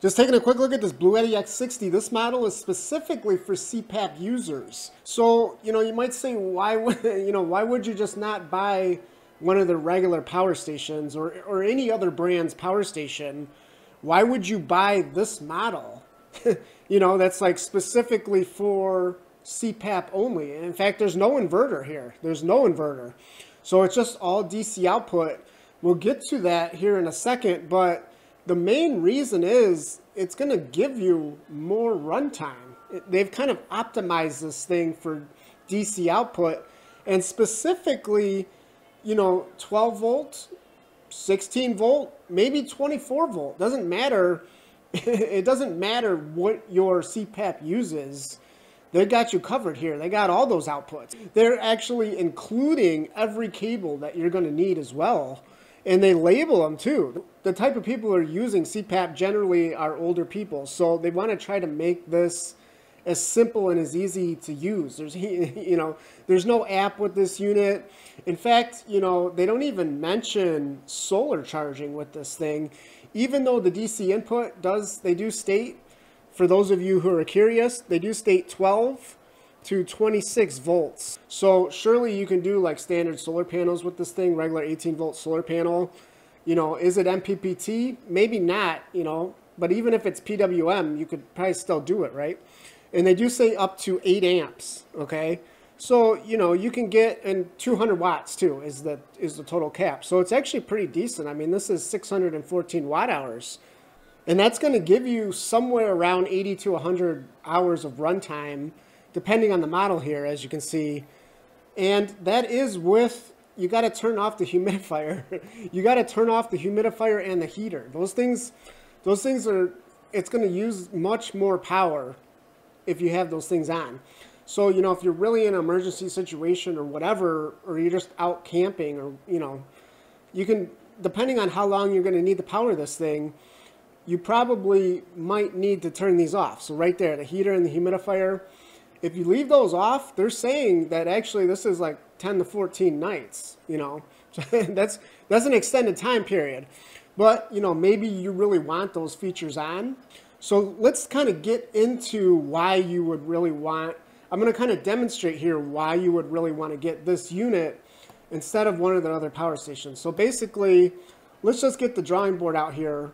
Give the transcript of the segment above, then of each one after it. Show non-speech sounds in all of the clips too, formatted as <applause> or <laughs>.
Just taking a quick look at this Bluetti X60, this model is specifically for CPAP users. So, you know, you might say, why would, <laughs> you know, why would you just not buy one of the regular power stations or, or any other brand's power station? Why would you buy this model? <laughs> you know, that's like specifically for CPAP only. in fact, there's no inverter here. There's no inverter. So it's just all DC output. We'll get to that here in a second, but the main reason is it's going to give you more runtime. They've kind of optimized this thing for DC output and specifically, you know, 12 volt, 16 volt, maybe 24 volt. Doesn't matter. <laughs> it doesn't matter what your CPAP uses. They got you covered here. They got all those outputs. They're actually including every cable that you're going to need as well and they label them too. The type of people who are using CPAP generally are older people, so they want to try to make this as simple and as easy to use. There's <laughs> you know, there's no app with this unit. In fact, you know, they don't even mention solar charging with this thing, even though the DC input does they do state for those of you who are curious, they do state 12 to 26 volts. So surely you can do like standard solar panels with this thing, regular 18 volt solar panel. You know, is it MPPT? Maybe not, you know, but even if it's PWM, you could probably still do it, right? And they do say up to 8 amps, okay? So, you know, you can get, and 200 watts too is the, is the total cap. So it's actually pretty decent. I mean, this is 614 watt hours. And that's going to give you somewhere around 80 to 100 hours of runtime depending on the model here, as you can see. And that is with, you got to turn off the humidifier. <laughs> you got to turn off the humidifier and the heater. Those things, those things are, it's going to use much more power if you have those things on. So, you know, if you're really in an emergency situation or whatever, or you're just out camping or, you know, you can, depending on how long you're going to need to power this thing, you probably might need to turn these off. So right there, the heater and the humidifier, if you leave those off, they're saying that actually this is like 10 to 14 nights, you know. <laughs> that's that's an extended time period. But, you know, maybe you really want those features on. So let's kind of get into why you would really want I'm going to kind of demonstrate here why you would really want to get this unit instead of one of the other power stations. So basically, let's just get the drawing board out here.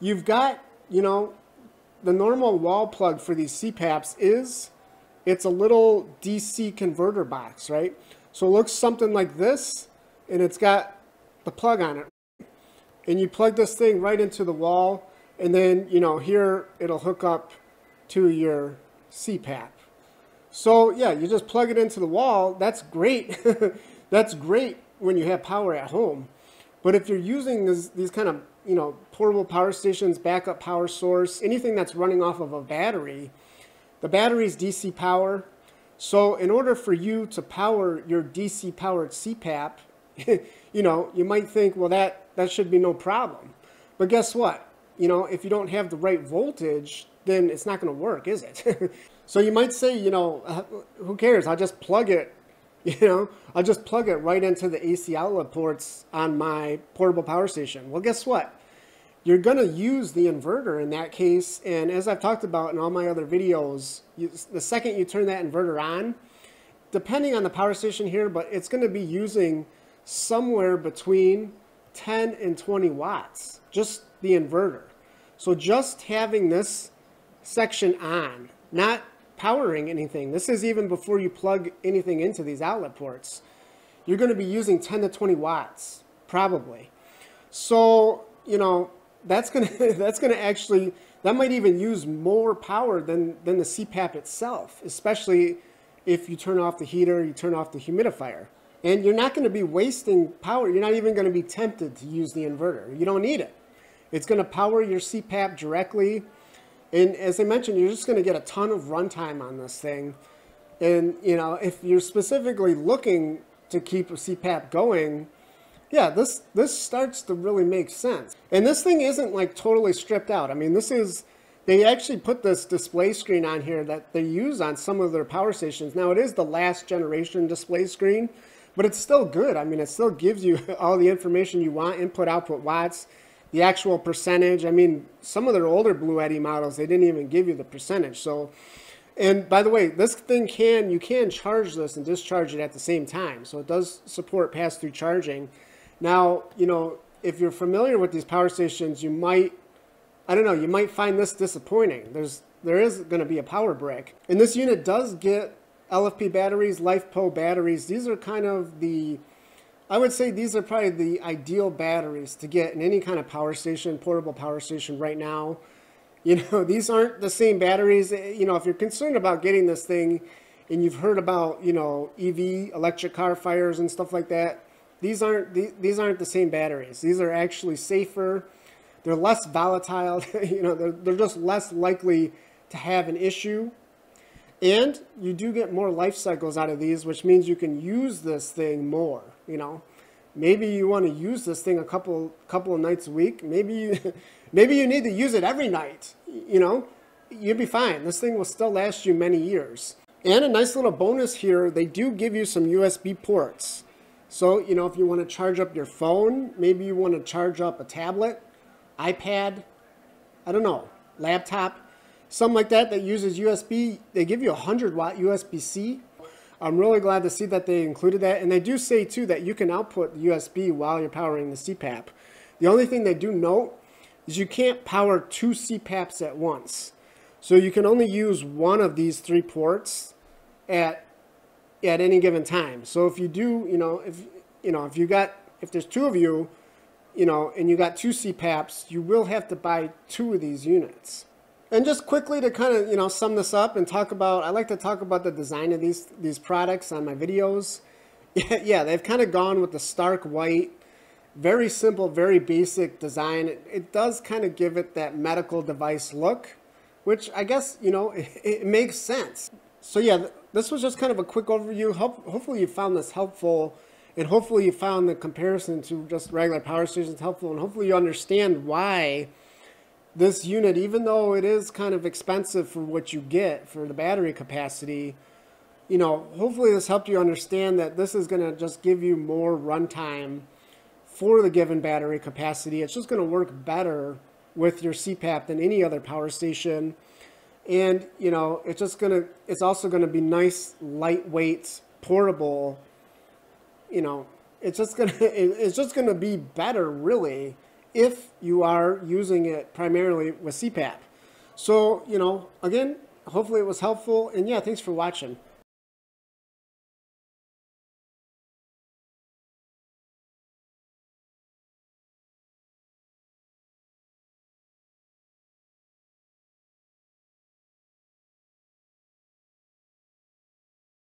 You've got, you know, the normal wall plug for these CPAPs is it's a little DC converter box, right? So it looks something like this, and it's got the plug on it. And you plug this thing right into the wall, and then, you know, here it'll hook up to your CPAP. So yeah, you just plug it into the wall. That's great. <laughs> That's great when you have power at home. But if you're using this, these kind of, you know, portable power stations, backup power source, anything that's running off of a battery, the battery is DC power. So in order for you to power your DC powered CPAP, <laughs> you know, you might think, well, that, that should be no problem. But guess what? You know, if you don't have the right voltage, then it's not going to work, is it? <laughs> so you might say, you know, uh, who cares? I'll just plug it, <laughs> you know, I'll just plug it right into the AC outlet ports on my portable power station. Well, guess what? You're going to use the inverter in that case. And as I've talked about in all my other videos, you, the second you turn that inverter on, depending on the power station here, but it's going to be using somewhere between 10 and 20 watts, just the inverter. So just having this section on, not powering anything, this is even before you plug anything into these outlet ports, you're going to be using 10 to 20 watts, probably. So, you know, that's gonna <laughs> that's gonna actually that might even use more power than than the CPAP itself, especially if you turn off the heater, you turn off the humidifier. And you're not going to be wasting power. You're not even going to be tempted to use the inverter. You don't need it. It's going to power your CPAP directly. And as I mentioned, you're just going to get a ton of runtime on this thing. And, you know, if you're specifically looking to keep a CPAP going, yeah, this this starts to really make sense. And this thing isn't like totally stripped out. I mean, this is they actually put this display screen on here that they use on some of their power stations. Now it is the last generation display screen, but it's still good. I mean, it still gives you <laughs> all the information you want, input, output watts. the actual percentage. I mean, some of their older Bluetti models, they didn't even give you the percentage. So, and by the way, this thing can, you can charge this and discharge it at the same time. So it does support pass-through charging. Now, you know, if you're familiar with these power stations, you might, I don't know, you might find this disappointing. There's, there is going to be a power brick. And this unit does get LFP batteries, LiFePO batteries. These are kind of the I would say these are probably the ideal batteries to get in any kind of power station, portable power station right now. You <laughs> know, these aren't the same batteries. Eh, you know, if you're concerned about getting this thing and you've heard about, you know, EV, electric car fires and stuff like that, these aren't these aren't the same batteries. These are actually safer. They're less volatile. <laughs> you know, they're, they're just less likely to have an issue. And you do get more life cycles out of these, which means you can use this thing more you know maybe you want to use this thing a couple couple of nights a week maybe you <laughs> maybe you need to use it every night you know You'd be fine this thing will still last you many years and a nice little bonus here they do give you some usb ports so you know if you want to charge up your phone maybe you want to charge up a tablet ipad i don't know laptop something like that that uses usb they give you a 100 watt usb-c I'm really glad to see that they included that. And they do say, too, that you can output USB while you're powering the CPAP. The only thing they do note is you can't power two CPAPs at once. So you can only use one of these three ports at at any given time. So if you do, you know, if you know, if you got if there's two of you, you know, and you got two CPAPs, you will have to buy two of these units. And just quickly to kind of, you know, sum this up and talk about, I like to talk about the design of these, these products on my videos. <laughs> Yeah, yeah they've kind of gone with the stark white, very simple, very basic design. It, it does kind of give it that medical device look, which I guess, you know, <laughs> it, it makes sense. So yeah, this was just kind of a quick overview. Hope, hopefully you found this helpful and hopefully you found the comparison to just regular power stations helpful and hopefully you understand why this unit, even though it is kind of expensive for what you get for the battery capacity, you know, hopefully this helped you understand that this is going to just give you more runtime for the given battery capacity. It's just going to work better with your CPAP than any other power station. And, you know, it's just to, it's also to be nice, lightweight, portable, you know, it's just <laughs> to, it's just to be better really if you are using it primarily with CPAP. So, you know, again, hopefully it was helpful. And yeah, thanks for watching.